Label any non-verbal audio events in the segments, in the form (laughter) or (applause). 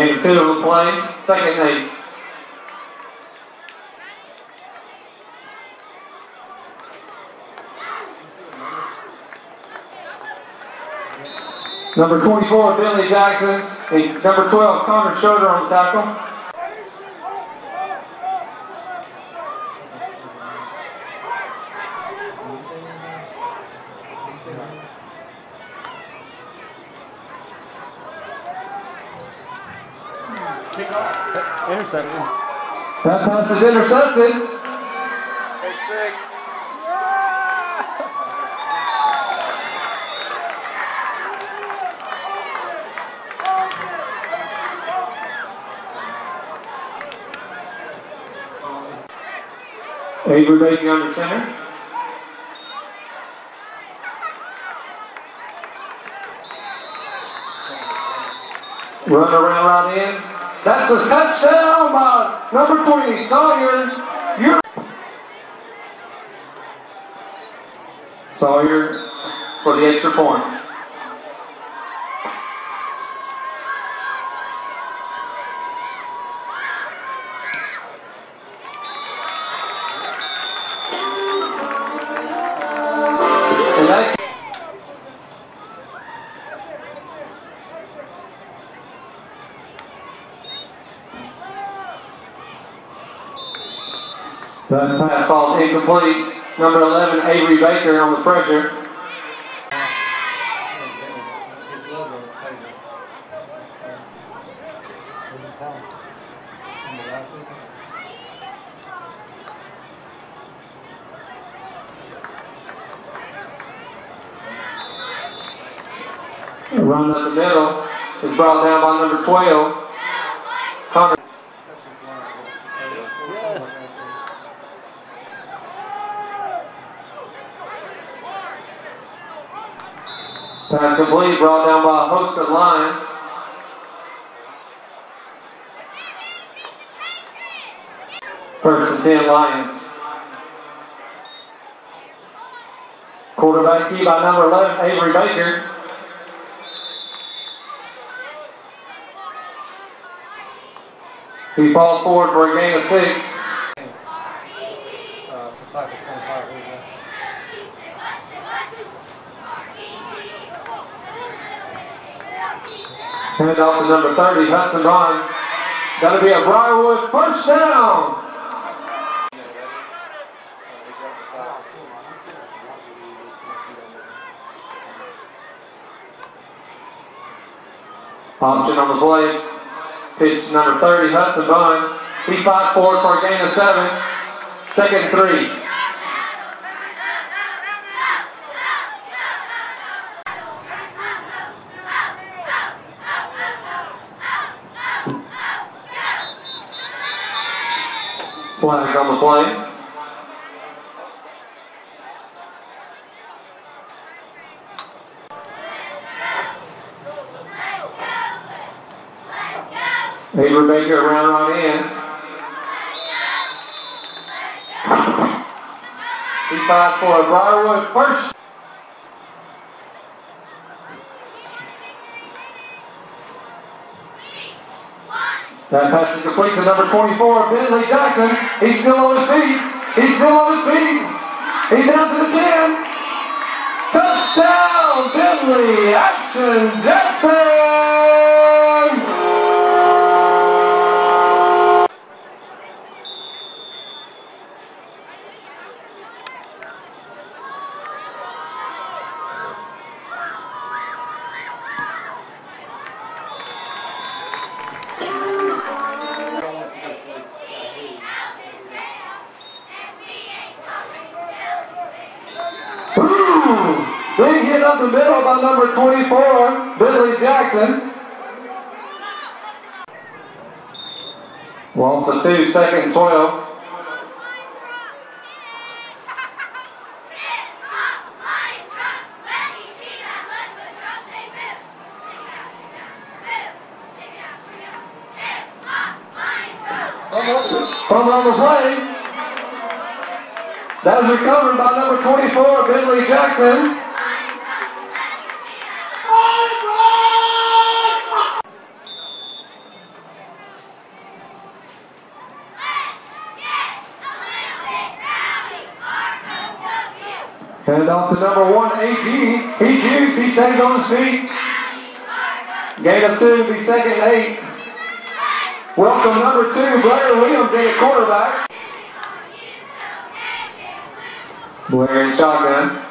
Game two the play, second eight. Number 24, Billy Jackson, and number 12, Connor Schroeder on the tackle. Kick off. Intercepted. That pass is intercepted. Take six. Avery Baker under center. Run around right in. That's a touchdown by number 20, Sawyer. You're Sawyer for the extra point. Falls incomplete. Number 11, Avery Baker on the pressure. Run up the middle is brought down by number 12. Connor. Pass brought down by a host of Lions. First and 10 Lions. Quarterback key by number 11, Avery Baker. He falls forward for a gain of six. Uh, for five, for 25, what is that? Hand off to number 30, Hudson Vaughn. That'll be a Briarwood first down. Option on the play. Pitch number 30, Hudson Vaughn. He fights forward for a gain of seven. Second three. Play. Avery Baker right in. He for a Briarwood first. That pass is complete to number 24, Bentley Jackson. He's still on his feet. He's still on his feet. He's down to the 10. Touchdown, Bentley Action Jackson! The middle by number 24, Billy Jackson. Wants a two, second and 12. Fumble on the play. That was recovered by number 24, Bentley Jackson. And off He shoots. He stays on his feet. Gain of two, be second and eight. Welcome number two, Blair Williams in at quarterback. Blair in shotgun.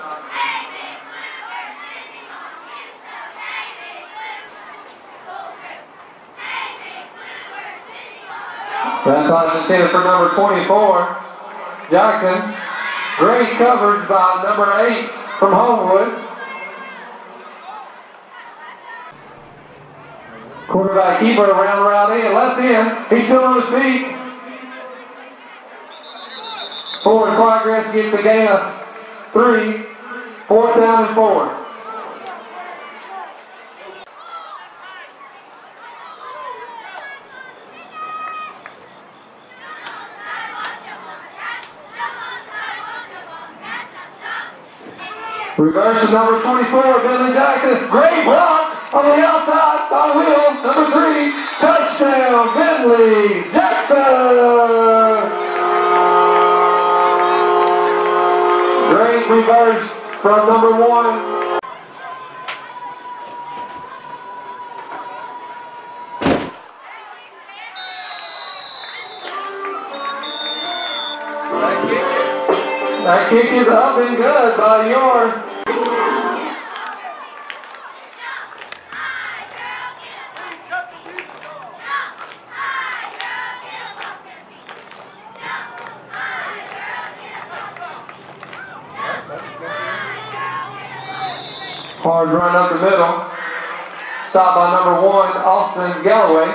That pass intended for number 24, Jackson. Great coverage by number eight from Homewood. Quarterback keeper around round in, left in. He's still on his feet. Forward progress gets a gain of three. Fourth down and four. Reverse number 24, Billy Jackson. Great block on the outside by Will. Number three, touchdown, Bentley Jackson. Great reverse from number one. That kick, that kick is up and good by your Hard run up the middle. Stop by number one, Austin Galloway.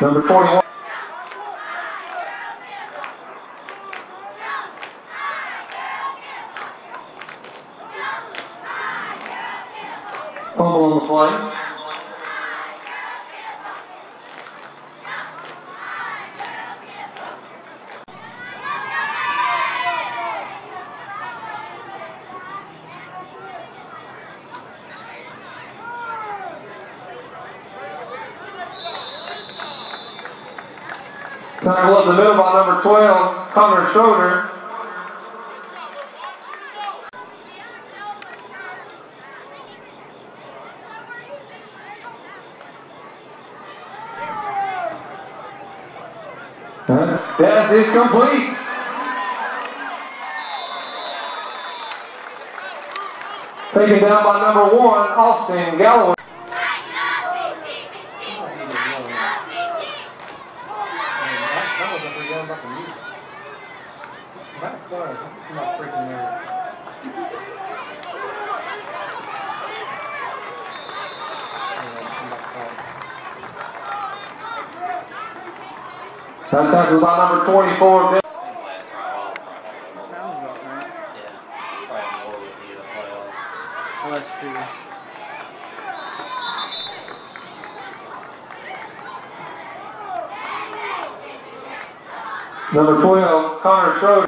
Number 21. Fumble on the play. Tackle up the middle by number 12, Connor Schroeder. Yes, it's complete. Taken down by number one, Austin Galloway. That was up there about the music. That was. I'm not freaking there. That tackle by number 24, Bill. Sounds about right. Well, that's true. Number 12, Connor Schroeder.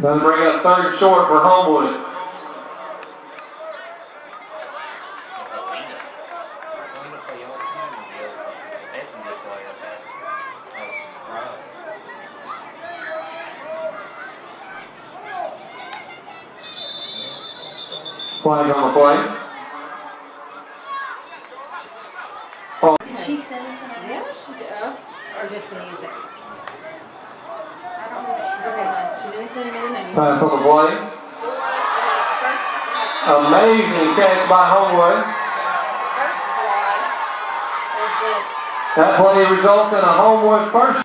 Doesn't bring up third short for Homewood. Flag on the play. Did she send us the Yeah, she did, uh, or just the music? I don't know that she sent Okay, us. she didn't send me the name. Pass on the play. Amazing catch by Homewood. first squad is this. That play results in a Homewood first.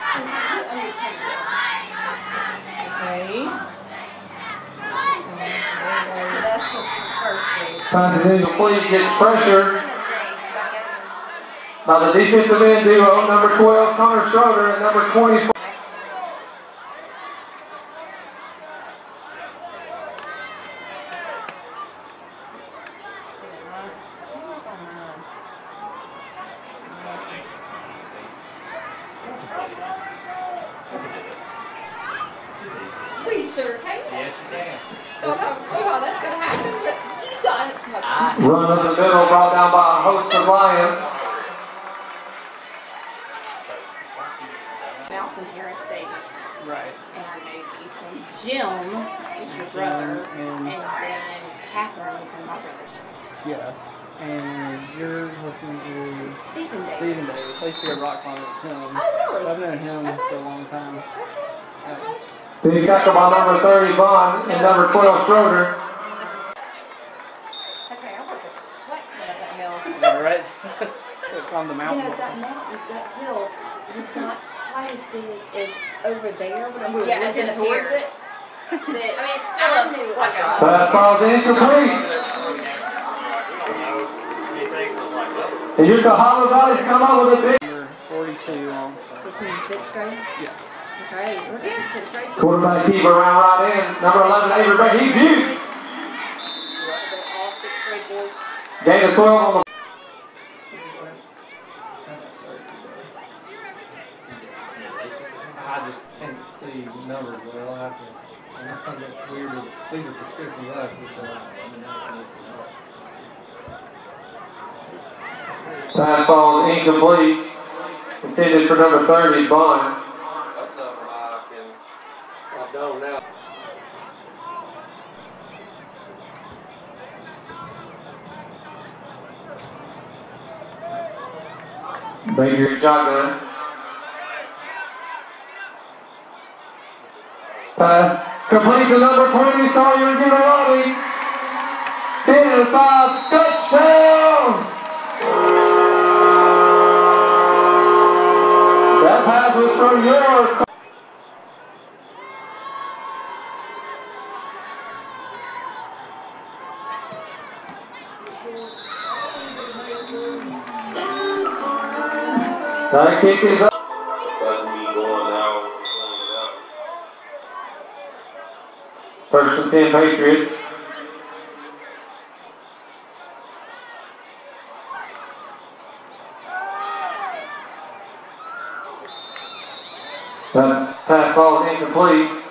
Okay. So that's the grade. Passes gets pressure by the defensive end duo, oh, number 12, Connor Schroeder, and number 24. We sure can. Yes, you can. Don't have a clue how that's gonna happen, but you got it. I Run up the middle, brought down by a host of Lions. Mouse and Harris Davis. right. And Ethan. Jim is your brother. And- And then Catherine is my brother's name. Yes. And your husband is Stephen Davis. Stephen Davis. I used to go rock climbing with him. Oh, So really? I've known him for a long time. Yeah. Then you tackle by number 30, Vaughn, and number 12, Schroeder. Okay, I worked up a sweat coming up that hill. Yeah, right? (laughs) it's on the You mountain. know, that mountain, that hill was not quite as big as over there when we were Yeah, as looking it towards appears. it. That I mean, it's still I a- knew it like was a- off. Pass ball's incomplete. And Yucca Valley's come up with a big 42 on. So it's in sixth grade? Yes. Okay, we're getting sixth grade. quarterback keeper around right in. Number 11, Avery Beck. He jukes. They're all sixth grade boys. Gain of 12 on the I just can't see numbers well. I'll have to. And I think it's weird. that These are prescription glasses, so. pass ball is incomplete. Intended for number 30, Vaughn. That's something I can, I've done now. Baker shotgun. Pass complete to number 20, Sawyer Giovanni. 10 and 5, touchdown! That pass was from your That kick is up. 10 Patriots. That pass ball is incomplete.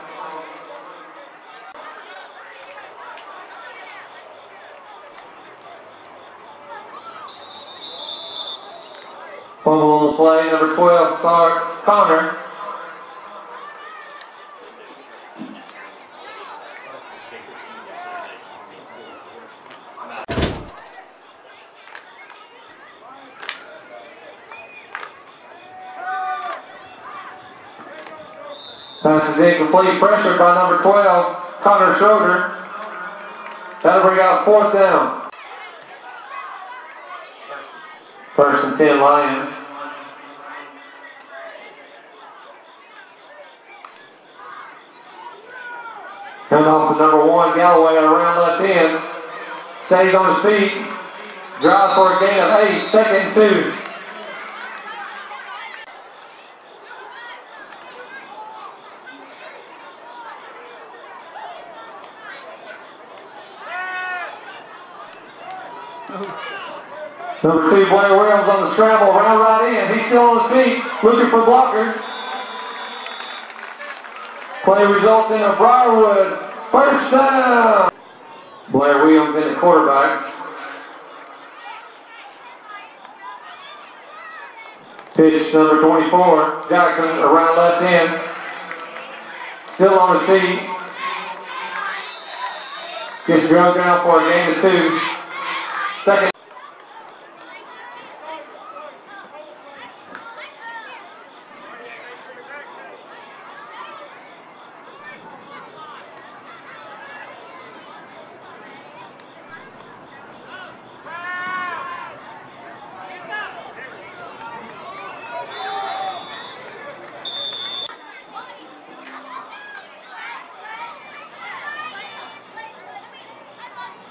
Fumble on the play, number 12, Sar Connor. Pass is incomplete, pressured by number 12, Connor Schroeder. That'll bring out fourth down. First and 10 Lions. Hand off to number one, Galloway around left end. Stays on his feet. Drives for a gain of eight, second and two. Number two, Blair Williams on the scramble, around right in. He's still on his feet, looking for blockers. Play results in a Briarwood first down. Blair Williams in the quarterback. Pitch number 24, Jackson around left end. Still on his feet. Gets drug down for a game of two. Second.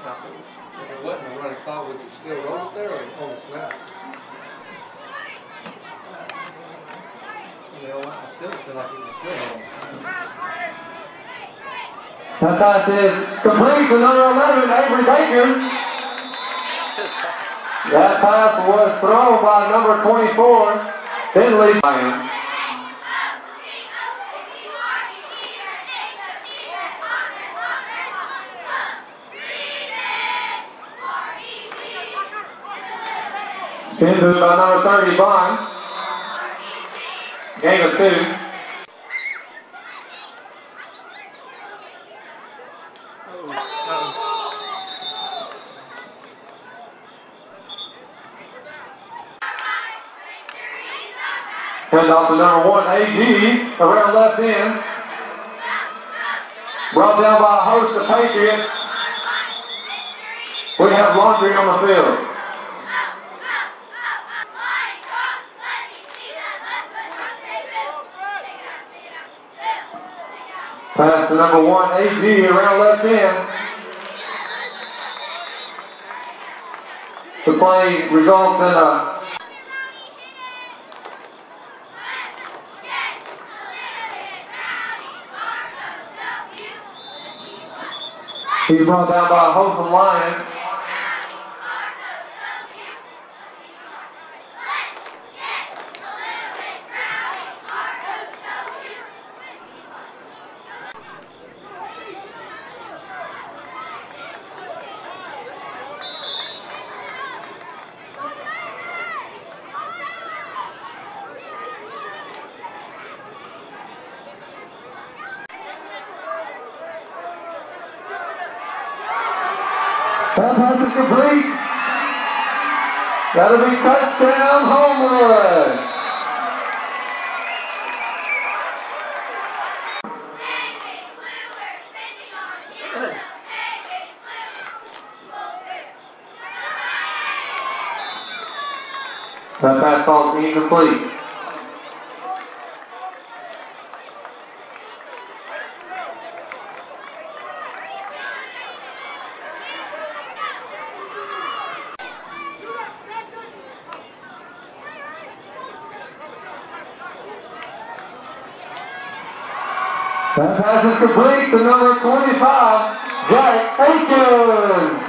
If it wasn't a running clock, would you still roll it there or on the snap? You know, I complete to number 11, Avery Baker. That pass was thrown by number 24, Finley. Lions. Into by number 30, Vaughn. Gain of two. Hand off to number one, AG, around left end. Brought down by a host of Patriots. We have laundry on the field. Pass to number one, AG, around left hand. The play results in a He's brought down by a host of Lions. That pass is complete. That'll be touchdown home run. That pass falls incomplete. That pass is complete to number 25, Zach Akins.